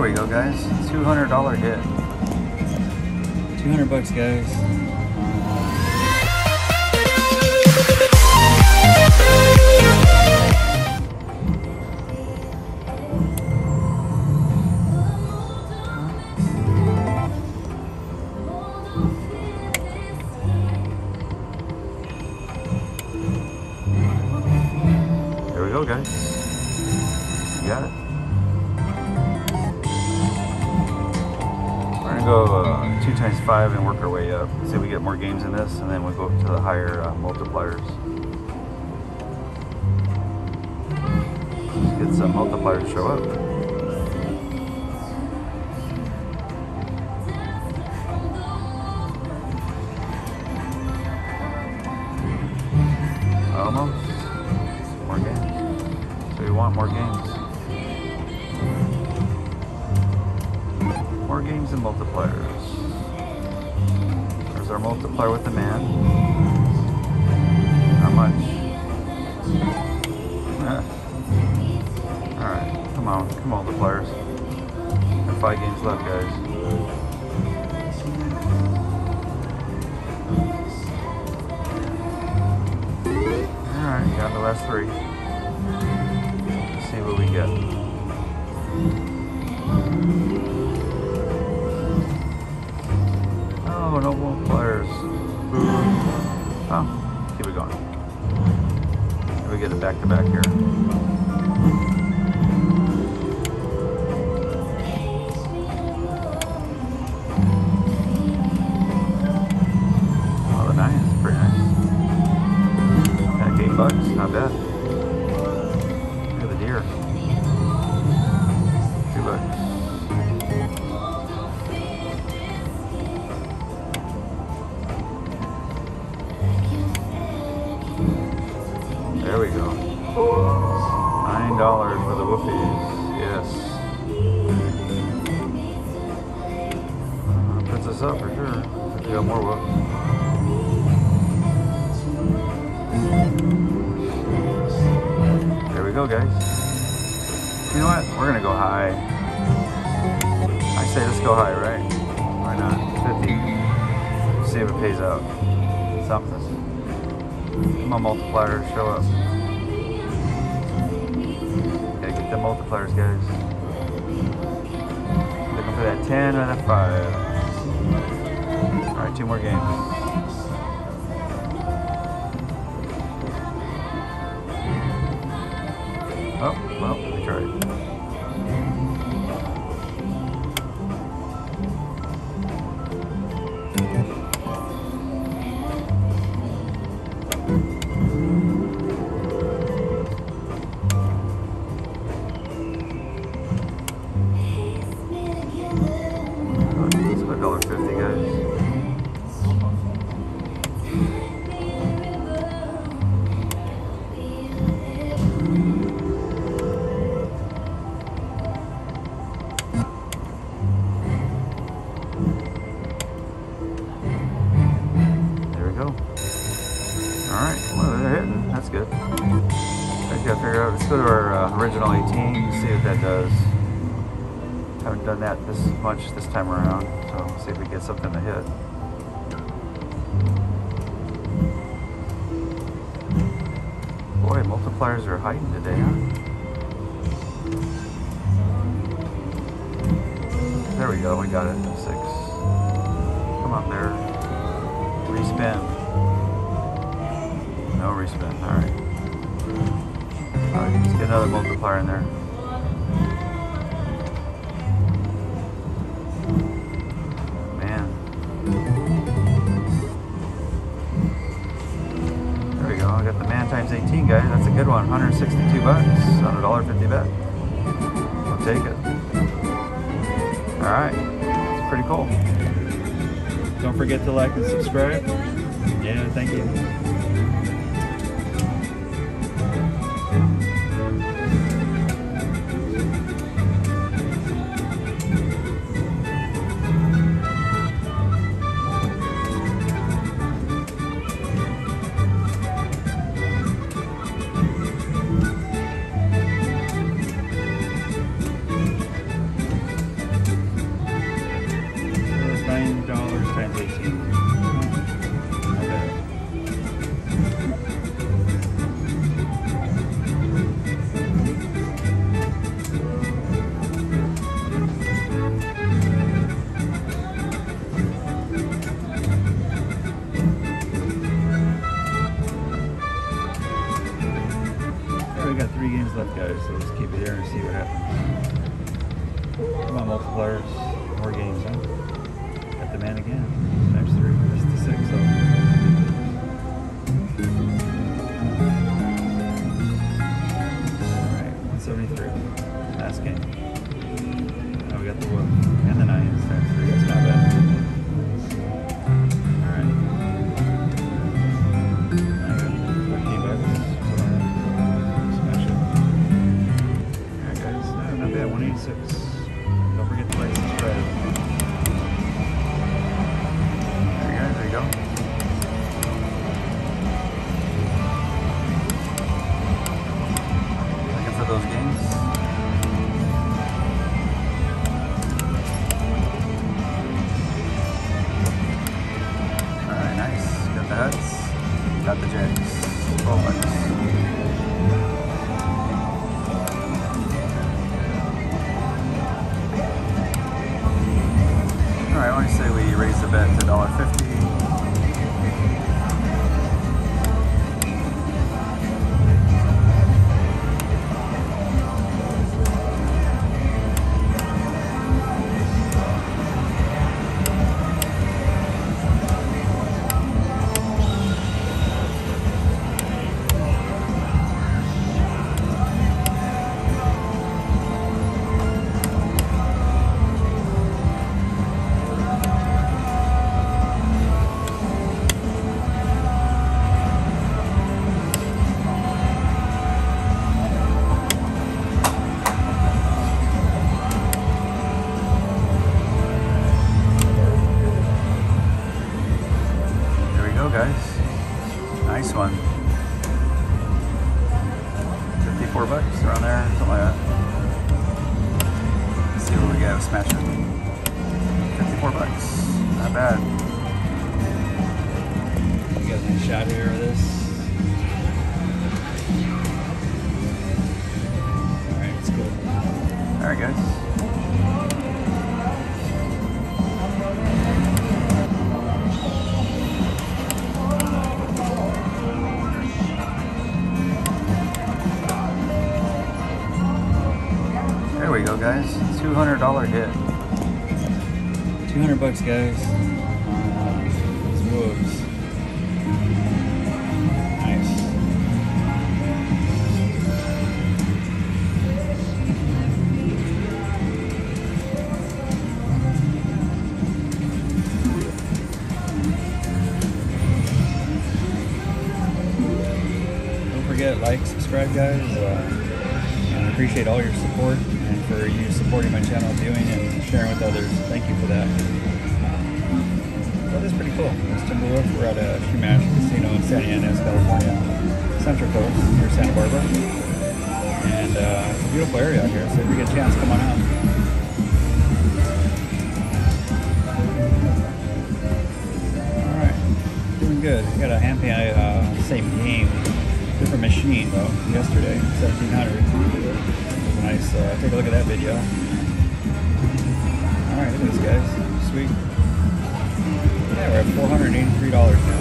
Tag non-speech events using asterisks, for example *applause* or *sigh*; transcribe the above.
There we go, guys. $200 hit. 200 bucks, guys. Gonna go uh, two times five and work our way up. See if we get more games in this, and then we'll go up to the higher uh, multipliers. Let's get some multipliers to show up. Almost. More games. So we want more games. There's with the man. How much? *laughs* Alright, come on, come multipliers. Got five games left, guys. Alright, got the last three. Let's see what we get. Oh, no more players. Oh, keep it going. We get it back to back here. Woofies. Yes. Uh, puts us up for sure. We got more whoop. There we go, guys. You know what? We're gonna go high. I say let's go high, right? Why not? 50. See if it pays out. Something. My multiplier show up. Multipliers, guys. Looking for that 10 or that 5. Alright, two more games. Original 18. See what that does. Haven't done that this much this time around, um, so see if we get something to hit. Boy, multipliers are hiding today, huh? There we go, we got it. Six. Come on there. Respin. No respin, alright. Oh, Alright, let's get another multiplier in there. Man. There we go. I got the man times 18, guys. That's a good one. 162 bucks on a dollar fifty bet. I'll take it. All right. It's pretty cool. Don't forget to like and subscribe. Yeah, thank you. On, multipliers. More games, huh? Got the man again. Times three. That's the six, the jacks. 12 bucks. Alright, why don't you say we raise the bet to $1.50? Not bad. You got a shot here of this. Alright, it's good. Alright, guys. There we go, guys. $200 hit. 200 bucks, guys. These moves. Nice. Don't forget, like, subscribe, guys. Uh, appreciate all your support and for you supporting my channel, viewing and sharing with others. Thank you for that. Well, that's pretty cool. It's Timberwolf. We're at a Chumash Casino in Santa Ynez, California, Central Coast near Santa Barbara. And uh, it's a beautiful area out here, so if you get a chance, come on out. Good. Got a hand uh, same game, different machine though, yesterday, 1700. It was nice. Uh, take a look at that video. Alright, look at this, guys. Sweet. Yeah, we're at $483 now.